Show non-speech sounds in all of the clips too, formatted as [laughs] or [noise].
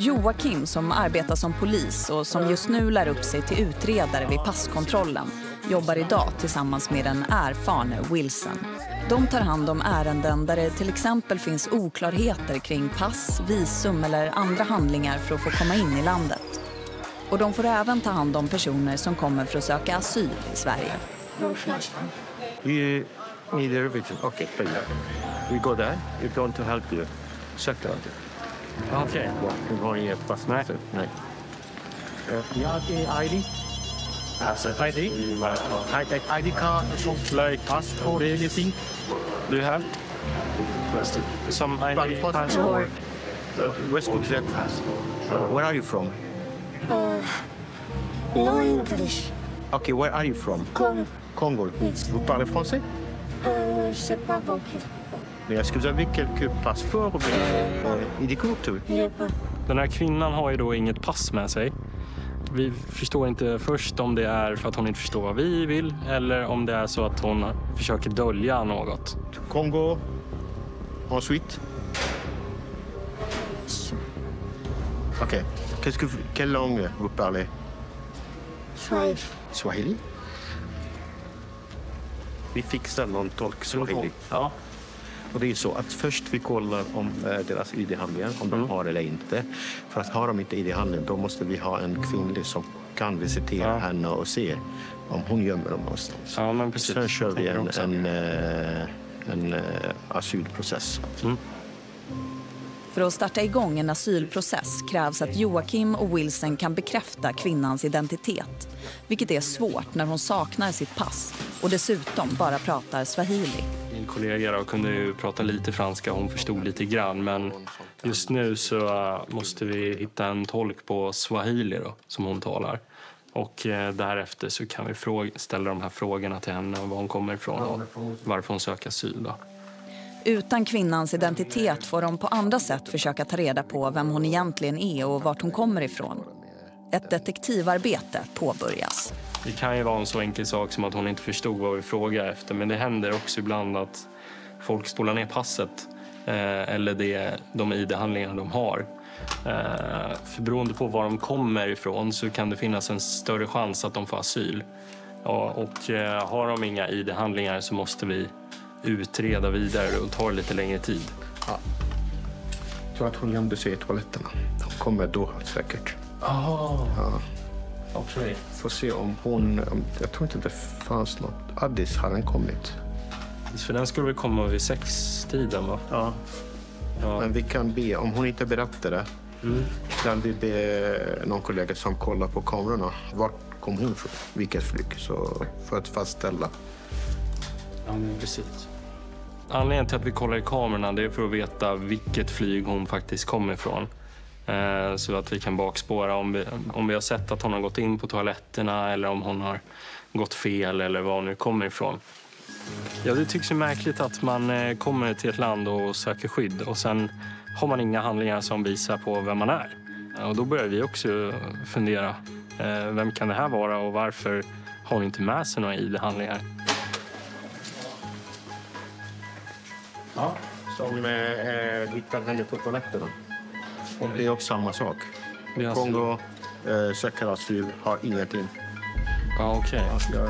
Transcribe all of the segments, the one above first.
Joakim som arbetar som polis och som just nu lär upp sig till utredare vid passkontrollen jobbar idag tillsammans med den erfarne Wilson. De tar hand om ärenden där det till exempel finns oklarheter kring pass, visum eller andra handlingar för att få komma in i landet. Och de får även ta hand om personer som kommer för att söka asyl i Sverige. You need everything. Okay, fine. We go there. We're going to help you. Out. Okej. Du har inget pass med dig? Nej. You have ID? ID? ID, ID card, Like passport, anything? Do you have? Some ID? Passport? West Coast Where are you from? Uh, no English. Okay, where are you from? Congo. Congo. Vous parlez français? Euh, je sais pas beaucoup. Mais est-ce que vous avez quelques passeports ou bien ID-kort? Il n'y a pas. Den här kvinnan har ju då inget pass med sig. Vi förstår inte först om det är för att hon inte förstår vad vi vill eller om det är så att hon försöker dölja något. Congo. Ensuite? Ok. Qu'est-ce que quelle langue vous parlez? Swahili. Swahili? Vi fixar någon tolk swahili. Ja. Och det är så att först vi kollar om eh, deras ID-handlingar, om de har eller inte. För att har de inte ID-handling, då måste vi ha en kvinnlig som kan visitera Ja. henne och se om hon gömmer dem någonstans. Ja, men precis. Sen kör vi en, en, eh, en eh, asylprocess. För att starta igång en asylprocess krävs att Joakim och Wilson kan bekräfta kvinnans identitet. Vilket är svårt när hon saknar sitt pass och dessutom bara pratar swahili. Min kollega då kunde ju prata lite franska, hon förstod lite grann. Men just nu så äh, måste vi hitta en tolk på swahili då, som hon talar. Och eh, därefter så kan vi fråga, ställa de här frågorna till henne, var hon kommer ifrån och varför hon söker asyl. Då. Utan kvinnans identitet får de på andra sätt försöka ta reda på vem hon egentligen är och vart hon kommer ifrån. Ett detektivarbete påbörjas. Det kan ju vara en så enkel sak som att hon inte förstod vad vi frågade efter. Men det händer också ibland att folk spolar ner passet eh, eller det, de ID-handlingar de har. Eh, för beroende på var de kommer ifrån så kan det finnas en större chans att de får asyl. Ja, och eh, har de inga ID-handlingar så måste vi utreda vidare och tar lite längre tid. Jag tror att hon gömde sig i toaletterna. Hon kommer då säkert. Oh. Ja. Okay. Får se om hon... Om, jag tror inte det fanns något. Addis har den kommit. För den skulle väl komma vid sextiden va? Ja. Ja. Men vi kan be, om hon inte berättar det, Mm. kan vi be någon kollega som kollar på kamerorna. Vart kom hon från? Vilket flyg? Så för att fastställa. Ja, men precis. Anledningen till att vi kollar i kamerorna det är för att veta vilket flyg hon faktiskt kommer ifrån. Eh, så att vi kan bakspåra om vi, om vi har sett att hon har gått in på toaletterna eller om hon har gått fel eller var hon nu kommer ifrån. Ja, det tycks ju märkligt att man eh, kommer till ett land och söker skydd och sen har man inga handlingar som visar på vem man är. Och då börjar vi också fundera. Eh, vem kan det här vara och varför har hon inte med sig några ID-handlingar? Ja. Som eh, hittade henne på toaletterna. Och det är också samma sak. Alltså- Kongo, eh, söker asyl, har ingenting. Ja, okej. Jag,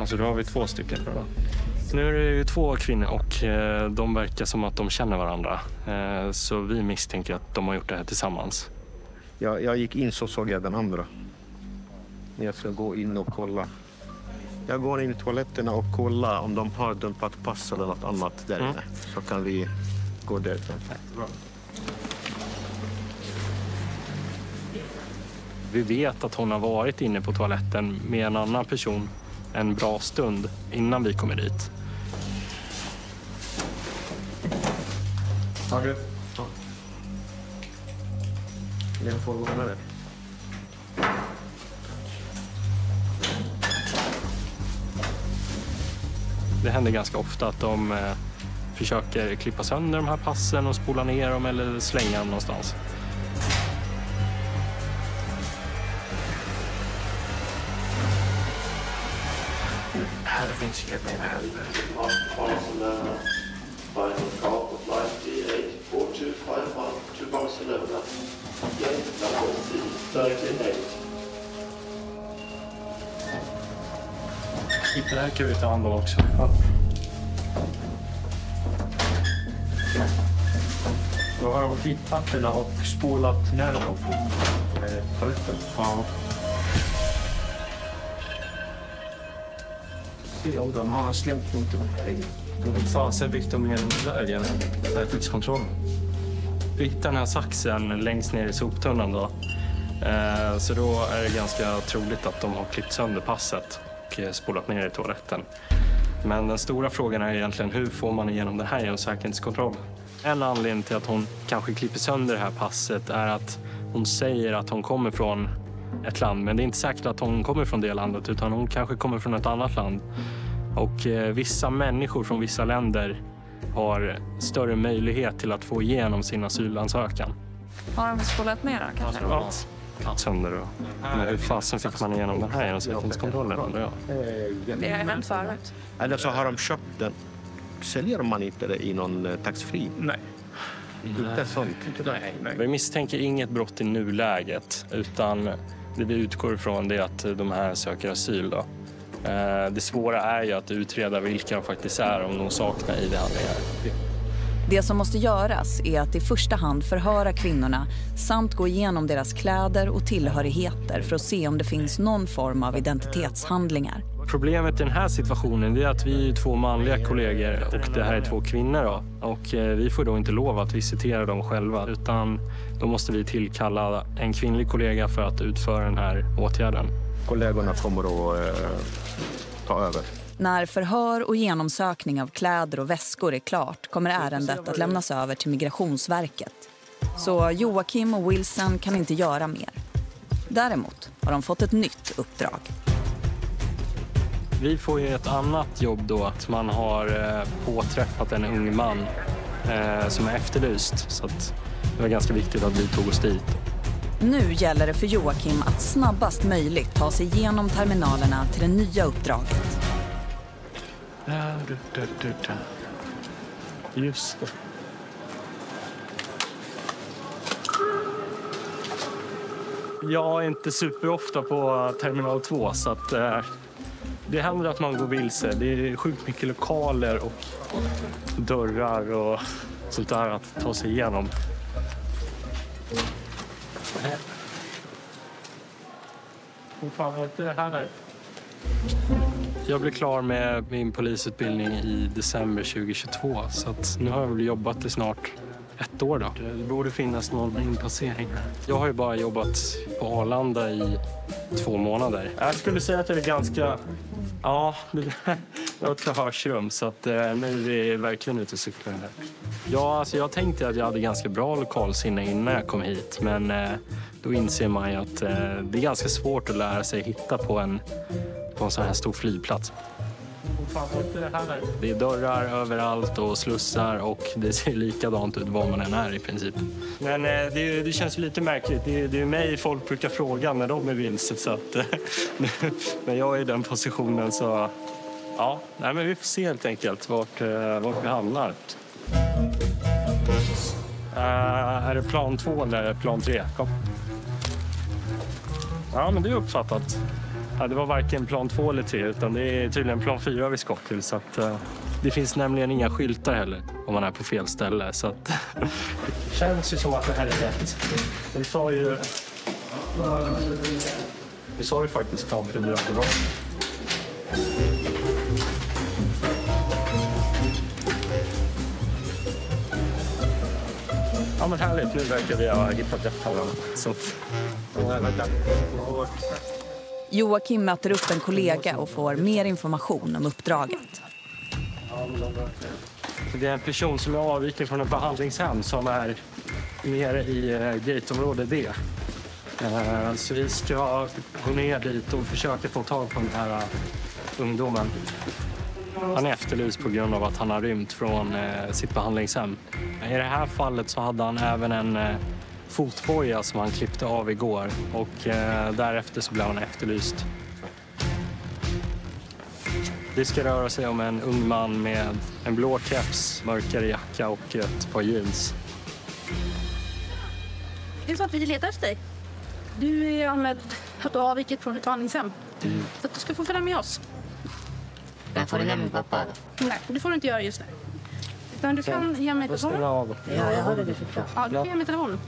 Alltså då har vi två stycken. Nu är det ju två kvinnor och eh, de verkar som att de känner varandra. Eh, så vi misstänker att de har gjort det här tillsammans. jag, jag gick in så såg jag den andra. Jag ska gå in och kolla. Jag går in i toaletterna och kollar om de har dumpat pass eller något annat där Mm. inne. Så kan vi gå där. Vi vet att hon har varit inne på toaletten med en annan person en bra stund innan vi kommer dit. Ja. Jag får låna det. Det händer ganska ofta att de eh, försöker klippa sönder de här passen och spola ner dem eller slänga dem någonstans. Här finns inget mer Keep it accurate on the också. Då har de skitpapperna och spolat ner dem. Toaletten. Ja. Om de har slängt något. Hur fasen fick de den där igen? Skyddskontrollen. Vi hittade den här saxen längst ner i soptunnan då. Eh, Så då är det ganska troligt att de har klippt sönder passet och eh, spolat ner i toaletten. Men den stora frågan är egentligen hur får man igenom det här genom säkerhetskontroll? En anledning till att hon kanske klipper sönder det här passet är att hon säger att hon kommer från ett land, men det är inte säkert att hon kommer från det landet utan hon kanske kommer från ett annat land. Och eh, vissa människor från vissa länder har större möjlighet till att få igenom sin asylansökan. Har de spolat ner då kanske? Ja. Sönder då. Men hur fasen fick man igenom den här genom säkerhetskontrollen undrar jag? Det har hänt förut. Eller så har de köpt den. Säljer man inte det i någon eh, taxfree? Nej. Inte sånt. Vi misstänker inget brott i nuläget utan det vi utgår ifrån det är att de här söker asyl. Då. Eh, Det svåra är ju att utreda vilka de faktiskt är om de saknar id-handlingar. Det som måste göras är att i första hand förhöra kvinnorna samt gå igenom deras kläder och tillhörigheter för att se om det finns någon form av identitetshandlingar. Problemet i den här situationen är att vi är två manliga kollegor och det här är två kvinnor. Då. Och eh, vi får då inte lov att visitera dem själva utan då måste vi tillkalla en kvinnlig kollega för att utföra den här åtgärden. Kollegorna kommer att eh, ta över. När förhör och genomsökning av kläder och väskor är klart kommer ärendet att lämnas över till Migrationsverket. Så Joakim och Wilson kan inte göra mer. Däremot har de fått ett nytt uppdrag. Vi får ju ett annat jobb då, att man har eh, påträffat en ung man eh, som är efterlyst. Så att det var ganska viktigt att vi tog oss dit. Nu gäller det för Joakim att snabbast möjligt ta sig igenom terminalerna till det nya uppdraget. Just det. Jag är inte superofta på terminal 2 så att eh, det händer att man går vilse. Det är sjukt mycket lokaler och dörrar och sånt där att ta sig igenom. Vad fan var inte det här? Jag blev klar med min polisutbildning i december 2022 så nu har jag väl jobbat i snart ett år. Då. Det borde finnas någon inpassering. Jag har ju bara jobbat på Arlanda i två månader. Jag skulle säga att det är ganska... Ja, det [laughs] har ett förhörsrum så att, eh, nu är vi verkligen ute och cyklar här. Ja, alltså jag tänkte att jag hade ganska bra lokalsinne innan jag kom hit men eh, då inser man ju att eh, det är ganska svårt att lära sig hitta på en, på en sån här stor flygplats. Det är dörrar överallt och slussar och det ser likadant ut var man än är i princip. Men eh, det, det känns lite märkligt. Det, det är mig folk brukar fråga när de är vilse så att eh, [laughs] när jag är i den positionen så ja, nej, men vi får se helt enkelt vart, eh, vart vi hamnar. Uh, är det plan två eller plan tre? Kom. Ja, men det är uppfattat. Ja, det var varken plan två eller tre utan det är tydligen plan fyra vi ska till. Så att, uh, det finns nämligen inga skyltar heller om man är på fel ställe. Så att, [laughs] det känns ju som att det här är rätt. Vi sa ju... Vi sa ju faktiskt plan fyra. Det var. Ja men härligt, nu verkar vi ha hittat rätt här. Så vänta. Joakim möter upp en kollega och får mer information om uppdraget. Det är en person som är avviken från ett behandlingshem som är nere i eh, gateområde D. Eh, så vi ska gå ner dit och försöka få tag på den här eh, ungdomen. Han är efterlyst på grund av att han har rymt från sitt behandlingshem. I det här fallet så hade han även en fotboja som han klippte av igår och eh, därefter så blev han efterlyst. Det ska röra sig om en ung man med en blå keps, mörkare jacka och ett par jeans. Är det så att vi letar efter dig? Du är anmäld att du har avvikit från ett behandlingshem. Så att du ska få följa med oss. Jag får ringa min pappa. Nej, det får du inte göra just nu. Utan du kan ge mig telefon. Ja, jag hörde det. Ja, du kan ge mig telefon.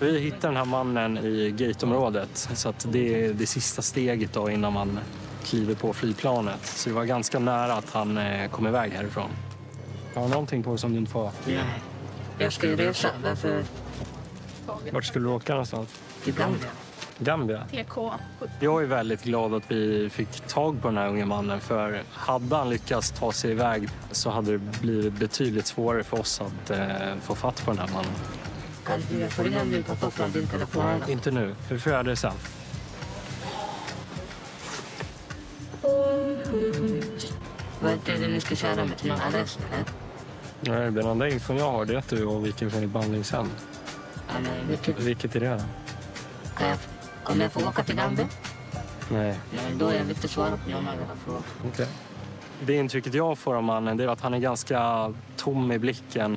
Vi hittade den här mannen i gateområdet så att det är det sista steget då innan man kliver på flygplanet. Så det var ganska nära att han eh, kom iväg härifrån. Har du någonting på dig som du inte får? Nej. Jag ska ju resa. Varför? Vart skulle du åka någonstans? Till Gambia. Gambia? TK. Jag är väldigt glad att vi fick tag på den här unge mannen för hade han lyckats ta sig iväg så hade det blivit betydligt svårare för oss att eh, få fatt på den här mannen. Du jag får min pappa från din telefon? Inte nu, vi får göra det sen. Vad är det ni ska köra mig till någon adress? Nej, den enda infon jag har det är att du avviker från ett behandlingshem. Vilket? Är det? Kan jag, kommer jag få åka till Gambia? Nej. Nej, då är jag inte svara på någon av era frågor. Okay. Det intrycket jag får av mannen är att han är ganska tom i blicken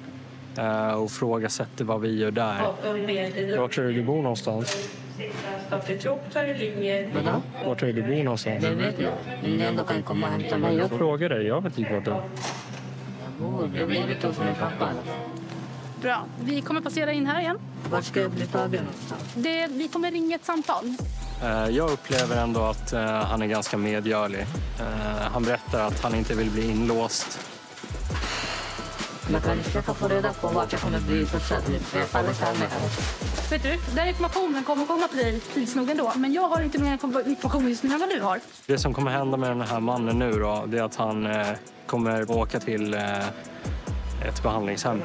eh, och frågasätter vad vi gör där. Vart är det du bor någonstans? Vadå? Vart är det du bor någonstans? Det vet jag. Men ändå kan komma och hämta mig Jag frågar dig, jag vet inte vart du är. Jag bor, jag blir inte hos min pappa. Bra. Vi kommer passera in här igen. Vart ska jag bli tagen någonstans? Det, vi kommer ringa ett samtal. Eh, Jag upplever ändå att eh, han är ganska medgörlig. Eh, Han berättar att han inte vill bli inlåst. Men kan ni försöka få reda på vart jag kommer bli faller fram med Vet du, den informationen kommer komma till dig tids nog ändå. Men jag har inte mer information just nu än vad du har. Det som kommer hända med den här mannen nu då, det är att han eh, kommer åka till eh, ett behandlingshem